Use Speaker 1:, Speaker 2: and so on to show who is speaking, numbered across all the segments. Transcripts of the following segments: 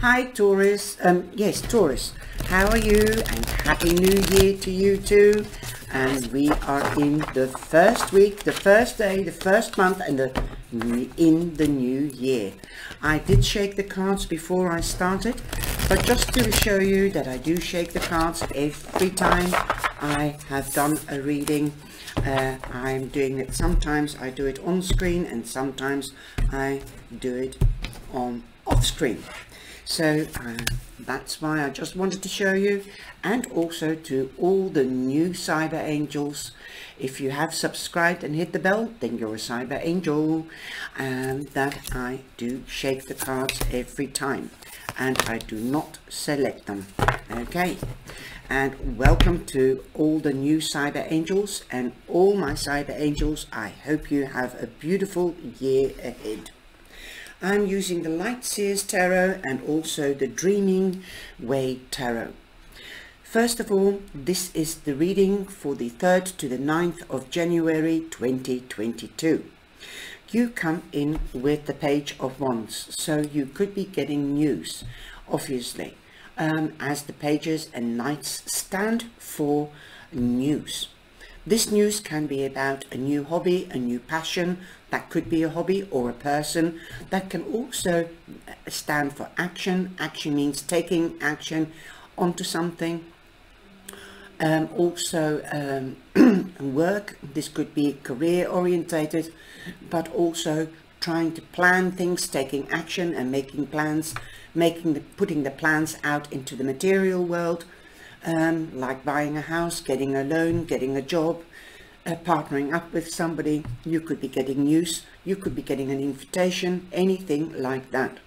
Speaker 1: Hi Taurus, um, yes Taurus, how are you and Happy New Year to you too. And we are in the first week, the first day, the first month and the in the new year. I did shake the cards before I started, but just to show you that I do shake the cards every time I have done a reading. Uh, I'm doing it, sometimes I do it on screen and sometimes I do it on off screen so uh, that's why I just wanted to show you and also to all the new cyber angels. If you have subscribed and hit the bell then you're a cyber angel and that I do shake the cards every time and I do not select them. Okay. And welcome to all the new cyber angels and all my cyber angels. I hope you have a beautiful year ahead I'm using the Light Seers Tarot and also the Dreaming Way Tarot. First of all, this is the reading for the 3rd to the 9th of January 2022. You come in with the Page of Wands, so you could be getting news, obviously, um, as the pages and knights stand for news. This news can be about a new hobby, a new passion, that could be a hobby or a person. That can also stand for action. Action means taking action onto something. Um, also um, work, this could be career orientated, but also trying to plan things, taking action and making plans, making the, putting the plans out into the material world, um, like buying a house, getting a loan, getting a job, uh, partnering up with somebody, you could be getting news, you could be getting an invitation, anything like that.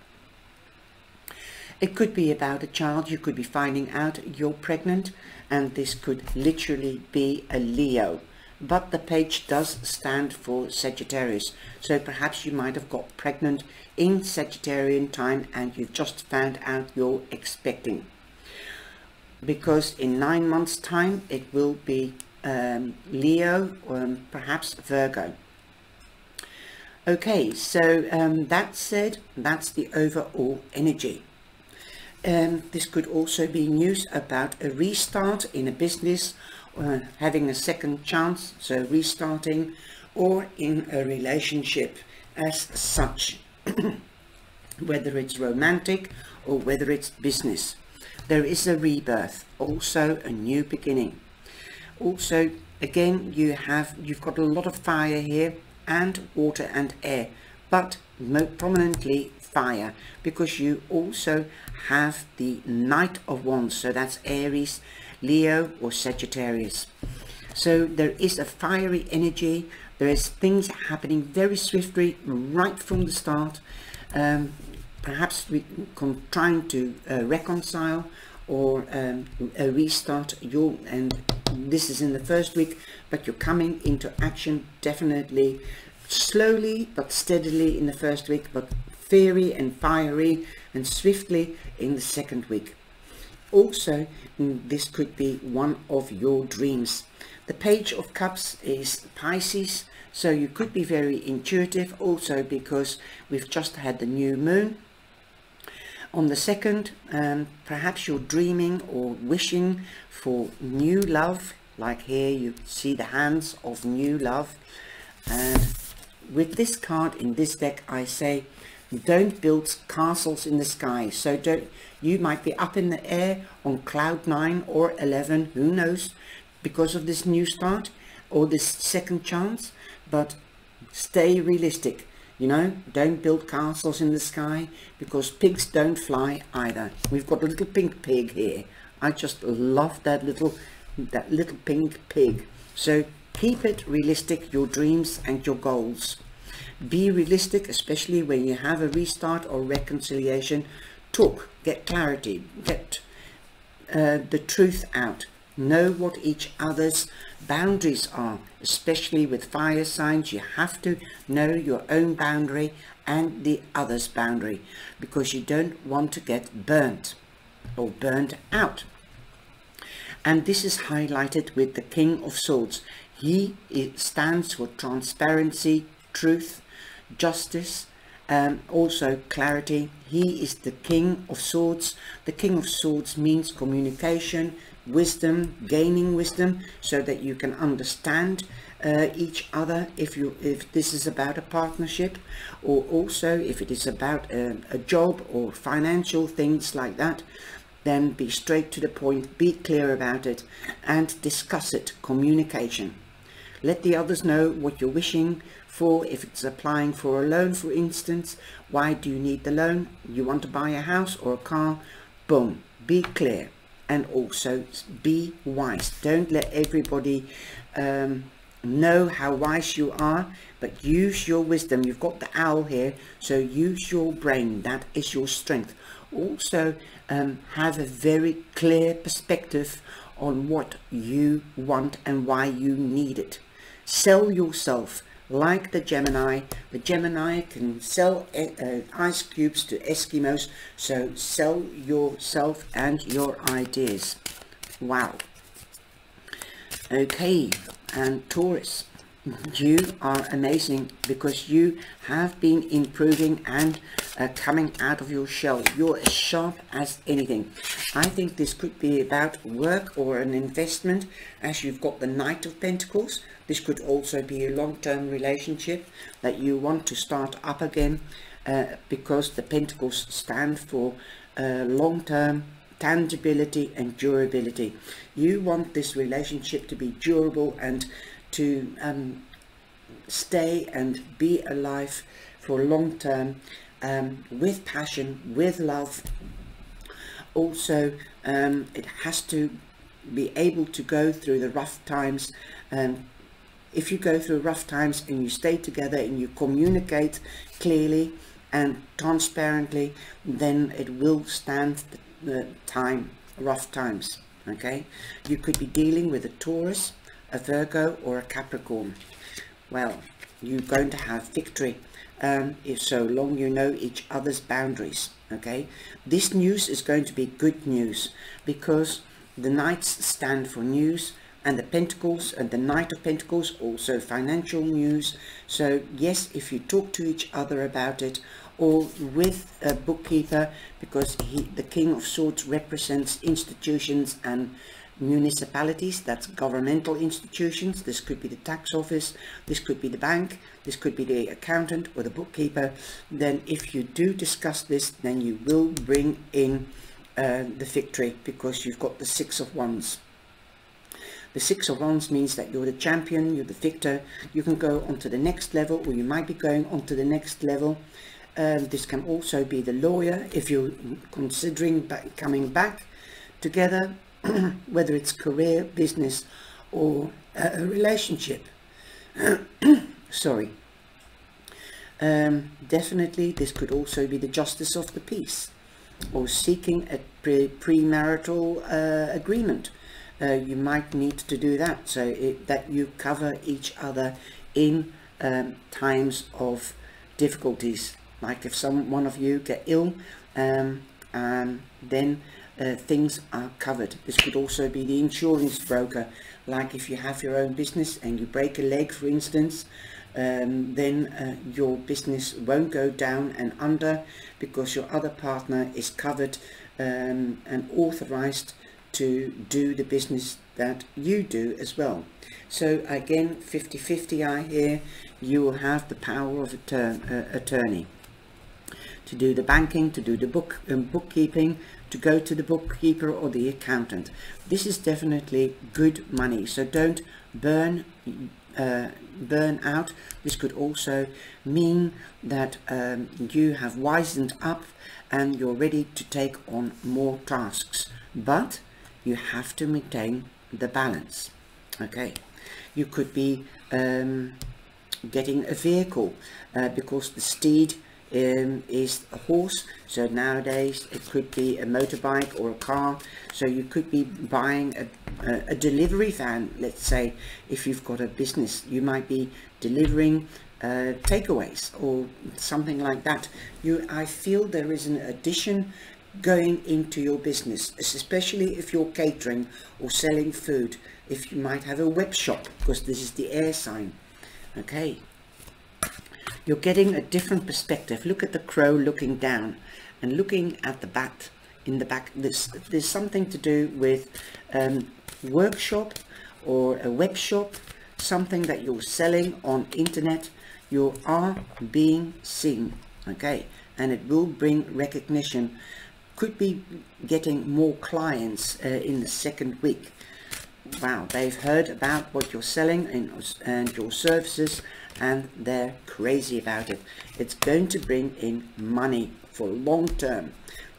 Speaker 1: It could be about a child, you could be finding out you're pregnant and this could literally be a Leo. But the page does stand for Sagittarius, so perhaps you might have got pregnant in Sagittarian time and you've just found out you're expecting. Because in nine months time it will be um, Leo or um, perhaps Virgo. Okay, so um, that said, that's the overall energy. Um, this could also be news about a restart in a business, or having a second chance, so restarting, or in a relationship as such, whether it's romantic or whether it's business. There is a rebirth, also a new beginning also again you have you've got a lot of fire here and water and air but more prominently fire because you also have the knight of wands so that's aries leo or sagittarius. So there is a fiery energy there is things happening very swiftly right from the start. Um, perhaps we trying to uh, reconcile or um, a restart your and this is in the first week but you're coming into action definitely slowly but steadily in the first week but fiery and fiery and swiftly in the second week. Also mm, this could be one of your dreams. The page of cups is pisces so you could be very intuitive also because we've just had the new moon on the second, um, perhaps you're dreaming or wishing for new love, like here you see the hands of new love. And with this card in this deck, I say, don't build castles in the sky. So don't, you might be up in the air on cloud 9 or 11, who knows, because of this new start or this second chance. But stay realistic you know, don't build castles in the sky because pigs don't fly either. We've got a little pink pig here. I just love that little, that little pink pig. So keep it realistic, your dreams and your goals. Be realistic, especially when you have a restart or reconciliation. Talk, get clarity, get uh, the truth out. Know what each other's boundaries are, especially with fire signs. You have to know your own boundary and the other's boundary because you don't want to get burnt or burned out. And this is highlighted with the King of Swords. He stands for transparency, truth, justice, um, also clarity he is the king of swords the king of swords means communication wisdom gaining wisdom so that you can understand uh, each other if you if this is about a partnership or also if it is about a, a job or financial things like that then be straight to the point be clear about it and discuss it communication. Let the others know what you're wishing for if it's applying for a loan for instance. Why do you need the loan? You want to buy a house or a car? Boom. Be clear and also be wise. Don't let everybody um, know how wise you are but use your wisdom. You've got the owl here so use your brain. That is your strength. Also um, have a very clear perspective on what you want and why you need it. Sell yourself like the Gemini. The Gemini can sell uh, ice cubes to Eskimos, so sell yourself and your ideas. Wow. Okay, and Taurus, you are amazing because you have been improving and uh, coming out of your shell. You're as sharp as anything. I think this could be about work or an investment as you've got the Knight of Pentacles. This could also be a long-term relationship that you want to start up again uh, because the Pentacles stand for uh, long-term tangibility and durability. You want this relationship to be durable and to um, stay and be alive for long term um, with passion, with love. Also, um, it has to be able to go through the rough times. Um, if you go through rough times and you stay together and you communicate clearly and transparently, then it will stand the, time, rough times. Okay, you could be dealing with a Taurus a Virgo or a Capricorn, well, you're going to have victory um, if so long you know each other's boundaries. Okay, this news is going to be good news because the Knights stand for news and the Pentacles and the Knight of Pentacles also financial news. So yes, if you talk to each other about it or with a bookkeeper because he, the King of Swords represents institutions and municipalities, that's governmental institutions, this could be the tax office, this could be the bank, this could be the accountant or the bookkeeper, then if you do discuss this, then you will bring in uh, the victory because you've got the Six of Wands. The Six of Wands means that you're the champion, you're the victor, you can go on to the next level or you might be going on to the next level. Um, this can also be the lawyer if you're considering back, coming back together whether it's career, business or a relationship. Sorry. Um, definitely this could also be the justice of the peace or seeking a pre premarital uh, agreement. Uh, you might need to do that. So it, that you cover each other in um, times of difficulties. Like if some one of you get ill um, then uh, things are covered. This could also be the insurance broker, like if you have your own business and you break a leg, for instance, um, then uh, your business won't go down and under because your other partner is covered um, and authorized to do the business that you do as well. So again, 50-50 I hear, you will have the power of uh, attorney to do the banking, to do the book um, bookkeeping, to go to the bookkeeper or the accountant. This is definitely good money, so don't burn uh, burn out. This could also mean that um, you have wisened up and you're ready to take on more tasks, but you have to maintain the balance. Okay, you could be um, getting a vehicle uh, because the steed um, is a horse. So nowadays it could be a motorbike or a car. So you could be buying a, a, a, delivery van let's say if you've got a business. You might be delivering uh, takeaways or something like that. You I feel there is an addition going into your business especially if you're catering or selling food if you might have a web shop because this is the air sign okay you're getting a different perspective. Look at the crow looking down and looking at the bat in the back. There's, there's something to do with um, workshop or a web shop, something that you're selling on internet. You are being seen, okay? And it will bring recognition. Could be getting more clients uh, in the second week. Wow, they've heard about what you're selling and, and your services and they're crazy about it. It's going to bring in money for long term.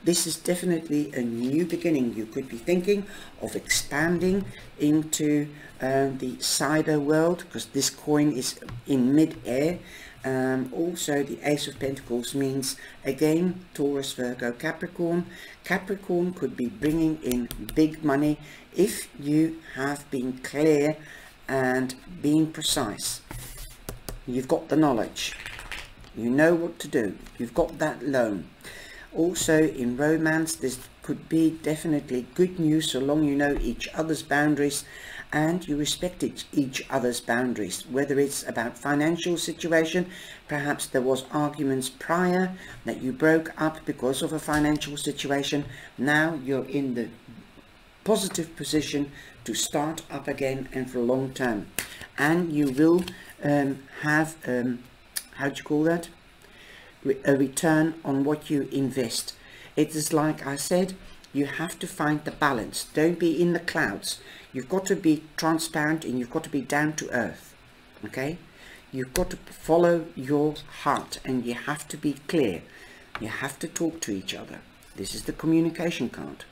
Speaker 1: This is definitely a new beginning. You could be thinking of expanding into uh, the cyber world because this coin is in mid-air. Um, also, the Ace of Pentacles means, again, Taurus, Virgo, Capricorn. Capricorn could be bringing in big money if you have been clear and being precise. You've got the knowledge. You know what to do. You've got that loan. Also, in romance, this could be definitely good news so long you know each other's boundaries and you respect each other's boundaries whether it's about financial situation perhaps there was arguments prior that you broke up because of a financial situation. Now you're in the positive position to start up again and for long term. And you will um, have um, how do you call that? A return on what you invest. It is like I said you have to find the balance. Don't be in the clouds you've got to be transparent and you've got to be down to earth okay you've got to follow your heart and you have to be clear you have to talk to each other this is the communication card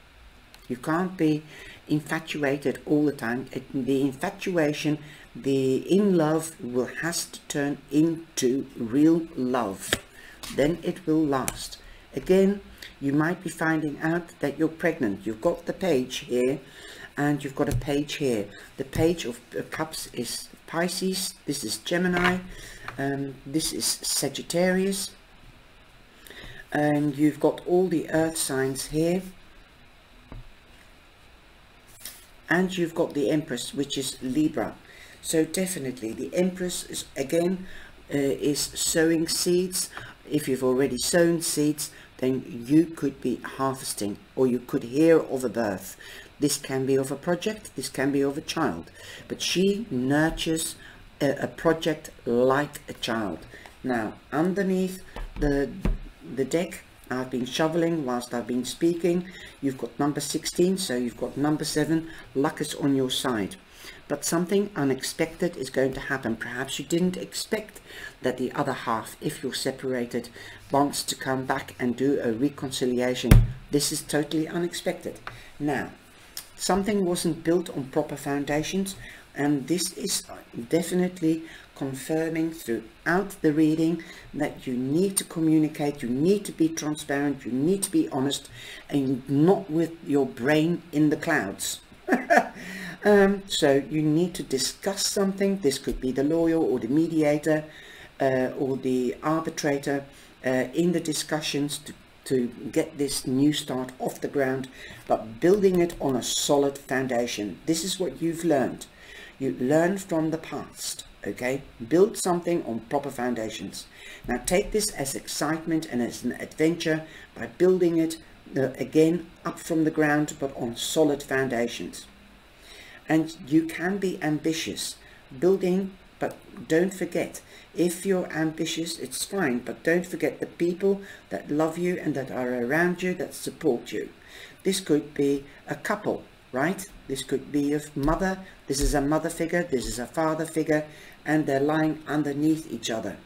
Speaker 1: you can't be infatuated all the time. The infatuation, the in love will has to turn into real love. Then it will last. Again, you might be finding out that you're pregnant. You've got the page here and you've got a page here. The page of cups is Pisces. This is Gemini. Um, this is Sagittarius. And you've got all the earth signs here and you've got the Empress which is Libra so definitely the Empress is again uh, is sowing seeds if you've already sown seeds then you could be harvesting or you could hear of a birth this can be of a project this can be of a child but she nurtures a, a project like a child now underneath the the deck I've been shoveling whilst I've been speaking. You've got number 16, so you've got number 7. Luck is on your side. But something unexpected is going to happen. Perhaps you didn't expect that the other half, if you're separated, wants to come back and do a reconciliation. This is totally unexpected. Now, something wasn't built on proper foundations and this is definitely confirming throughout the reading that you need to communicate, you need to be transparent, you need to be honest, and not with your brain in the clouds. um, so you need to discuss something. This could be the lawyer or the mediator uh, or the arbitrator uh, in the discussions to, to get this new start off the ground, but building it on a solid foundation. This is what you've learned. You learn from the past okay build something on proper foundations now take this as excitement and as an adventure by building it uh, again up from the ground but on solid foundations and you can be ambitious building but don't forget if you're ambitious it's fine but don't forget the people that love you and that are around you that support you. This could be a couple right? This could be a mother. This is a mother figure. This is a father figure and they're lying underneath each other.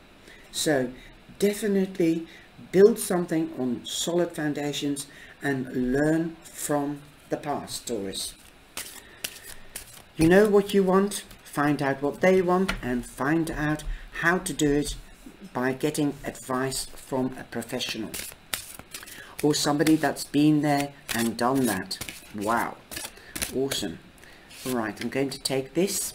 Speaker 1: So definitely build something on solid foundations and learn from the past, Taurus. You know what you want, find out what they want and find out how to do it by getting advice from a professional or somebody that's been there and done that. Wow, awesome. Right, I'm going to take this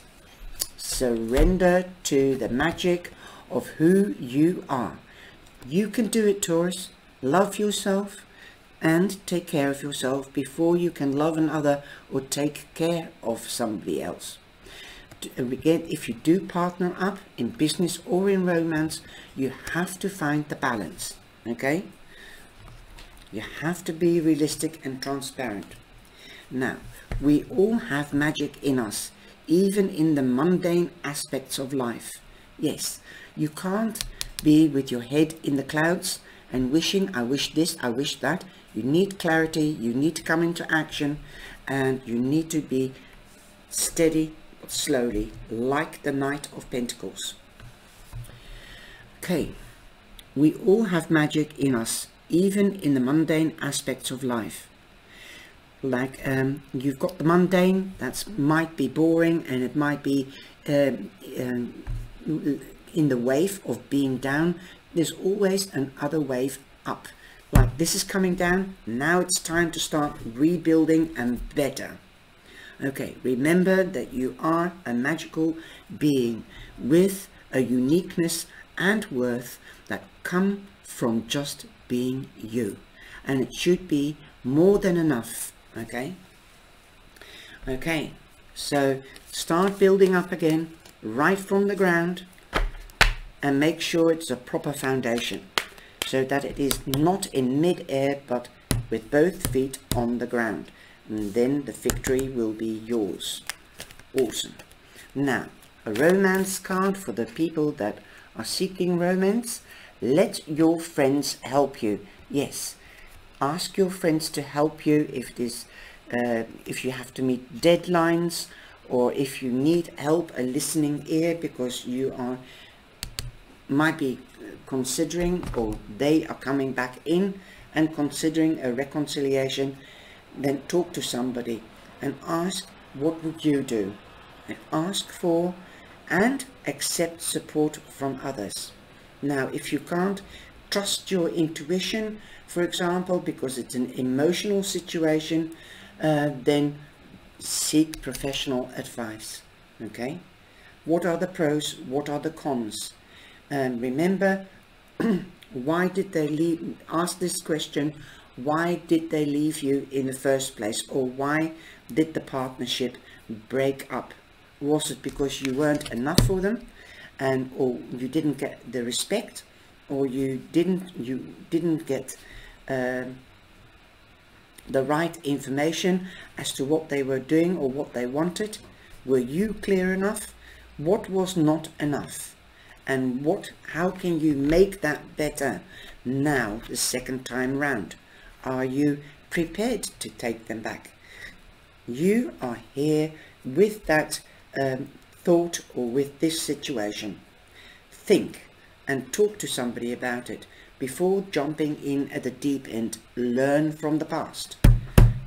Speaker 1: Surrender to the magic of who you are. You can do it, Taurus. Love yourself and take care of yourself before you can love another or take care of somebody else. Again, if you do partner up in business or in romance, you have to find the balance, okay? You have to be realistic and transparent. Now, we all have magic in us, even in the mundane aspects of life. Yes, you can't be with your head in the clouds and wishing, I wish this, I wish that. You need clarity, you need to come into action, and you need to be steady slowly, like the Knight of Pentacles. Okay, we all have magic in us, even in the mundane aspects of life. Like um, you've got the mundane, that might be boring and it might be um, um, in the wave of being down. There's always another wave up. Like this is coming down, now it's time to start rebuilding and better. Okay, remember that you are a magical being with a uniqueness and worth that come from just being you. And it should be more than enough, okay? Okay, so start building up again, right from the ground, and make sure it's a proper foundation, so that it is not in mid-air, but with both feet on the ground and then the victory will be yours. Awesome. Now, a romance card for the people that are seeking romance. Let your friends help you. Yes, ask your friends to help you if this, uh, if you have to meet deadlines or if you need help, a listening ear because you are might be considering or they are coming back in and considering a reconciliation then talk to somebody and ask what would you do? And ask for and accept support from others. Now if you can't trust your intuition for example because it's an emotional situation uh, then seek professional advice okay? What are the pros? What are the cons? And remember why did they ask this question why did they leave you in the first place? Or why did the partnership break up? Was it because you weren't enough for them and or you didn't get the respect? Or you didn't you didn't get uh, the right information as to what they were doing or what they wanted? Were you clear enough? What was not enough? And what how can you make that better now the second time round are you prepared to take them back? You are here with that um, thought or with this situation. Think and talk to somebody about it before jumping in at the deep end. Learn from the past.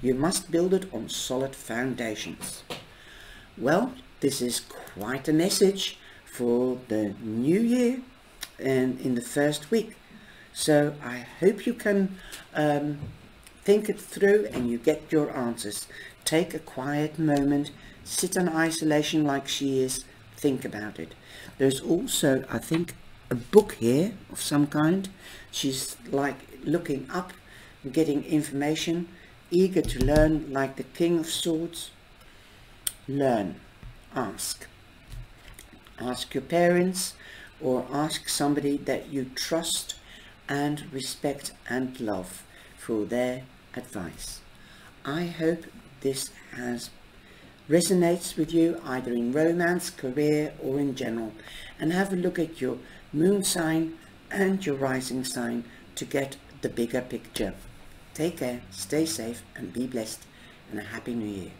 Speaker 1: You must build it on solid foundations. Well, this is quite a message for the new year and in the first week. So I hope you can um, think it through and you get your answers. Take a quiet moment, sit in isolation like she is, think about it. There's also, I think, a book here of some kind. She's like looking up, getting information, eager to learn like the King of Swords. Learn, ask. Ask your parents or ask somebody that you trust and respect and love for their advice. I hope this has resonates with you either in romance, career or in general and have a look at your moon sign and your rising sign to get the bigger picture. Take care, stay safe and be blessed and a happy new year.